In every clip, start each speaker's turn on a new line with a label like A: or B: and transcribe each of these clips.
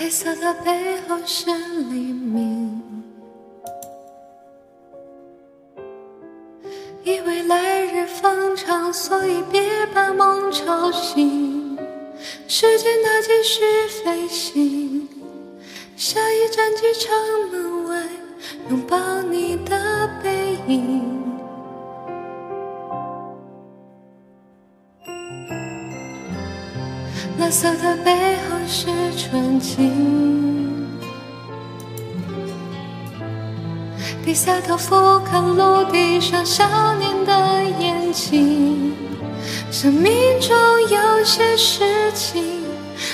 A: 黑色的背后是黎明，以为来日方长，所以别把梦吵醒。时间它继续飞行，下一站机场门外，拥抱你的背影。蓝色的背后是纯净，低下头俯瞰陆地上少年的眼睛。生命中有些事情，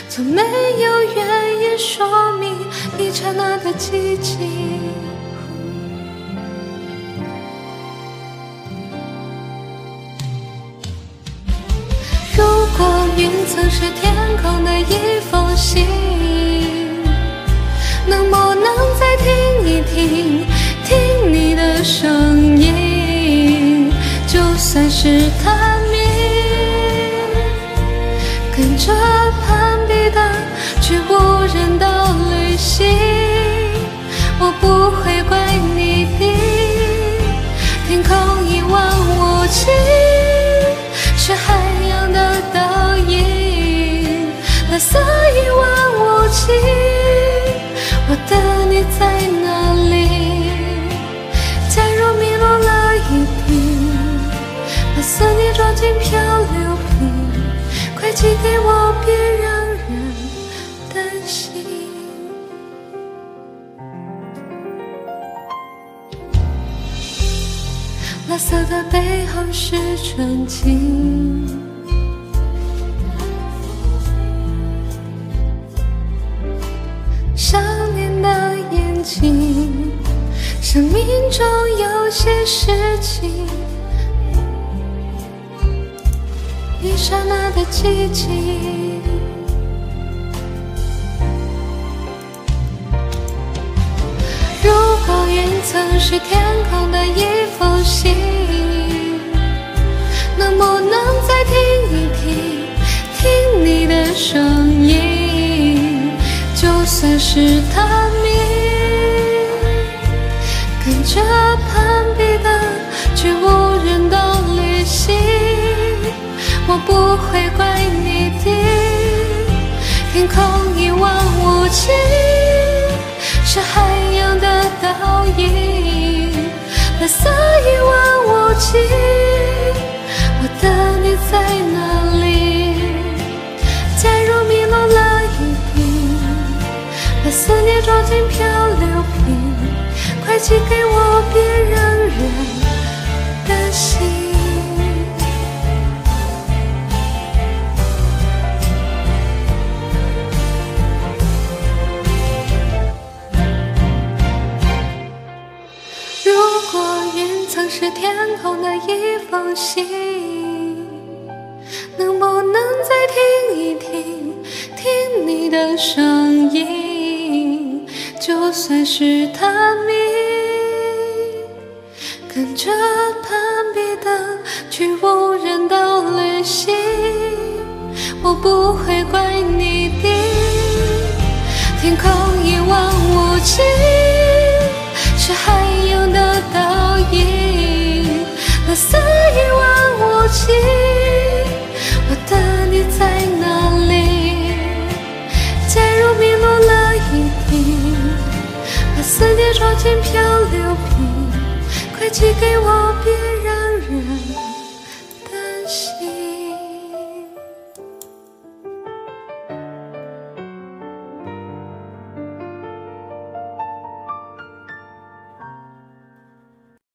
A: 从没有原因说明一刹那的寂静。云层是天空的一封信，能不能再听一听，听你的声音？就算是探秘，跟着攀比的去无人岛旅行，我不会怪你的天空一望无际。是海蓝色一望无际。我的你在哪里？假如迷路了一地，把思念装进漂流瓶，快寄给我，别让人担心。蓝色的背后是纯净，情。生命中有些事情，一刹那的寂静。如果云层是天空的一封信，能不能再听一听，听你的声音？就算是探秘，着攀比的却无人岛旅行，我不会怪你的天空一望无际。是海洋的倒影，蓝色一望无际。我的你在哪里？假如迷路了一地，把思念装进漂流瓶，快寄给我，别让人担心。如果云层是天空的一封信，能不能再听一听，听你的声音？就算是探秘，跟着攀比的去无人岛旅行，我不会怪你。思念装进漂流瓶，快寄给我，别让人。